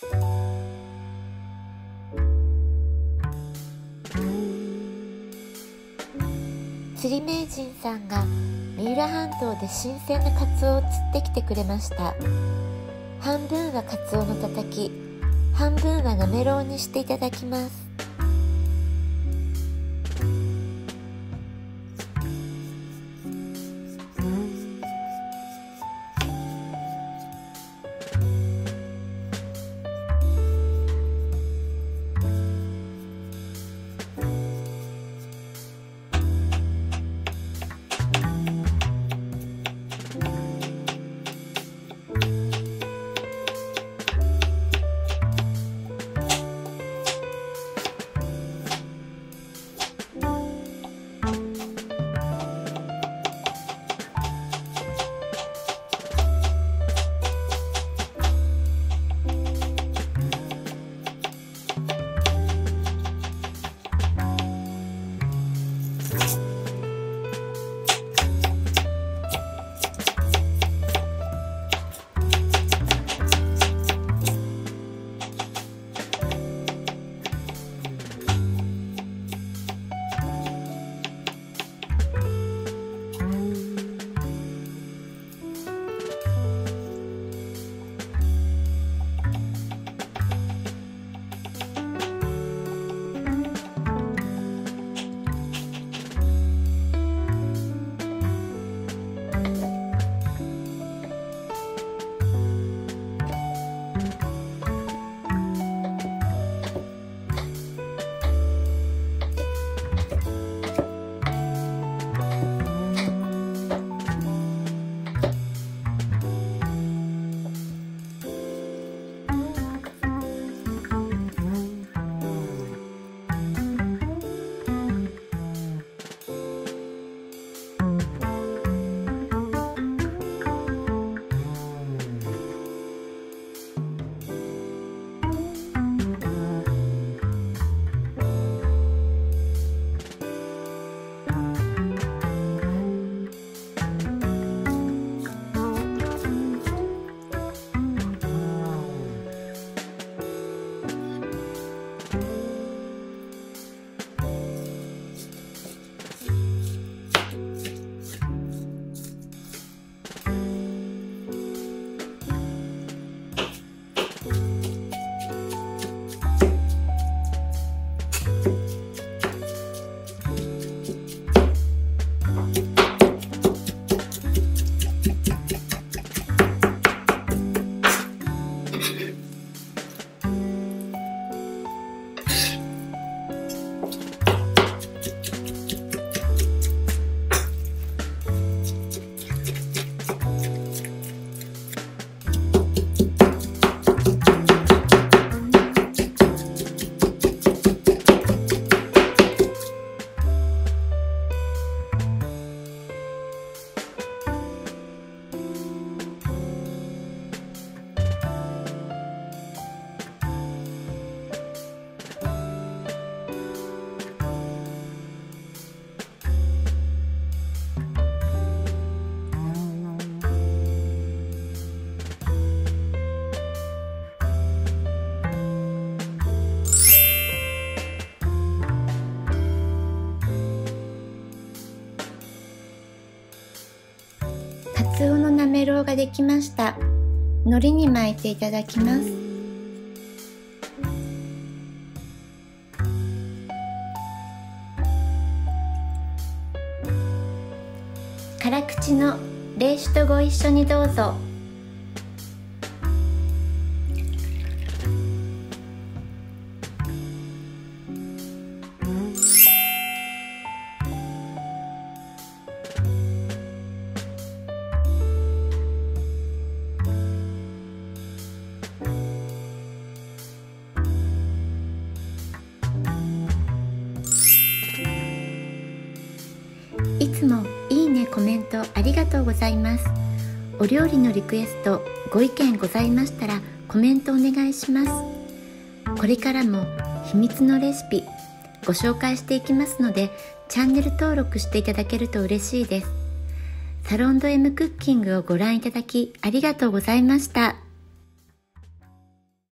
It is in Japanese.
釣り名人さんが三浦半島で新鮮なカツオを釣ってきてくれました。半分はカツオのたたき半分はなめろうにしていただきます。ツオのなめろうができました。海苔に巻いていただきます。辛口の冷酒とご一緒にどうぞ。つもいいねコメントありがとうございます。お料理のリクエストご意見ございましたらコメントお願いします。これからも秘密のレシピご紹介していきますのでチャンネル登録していただけると嬉しいです。サロンド M クッキングをご覧いただきありがとうございました。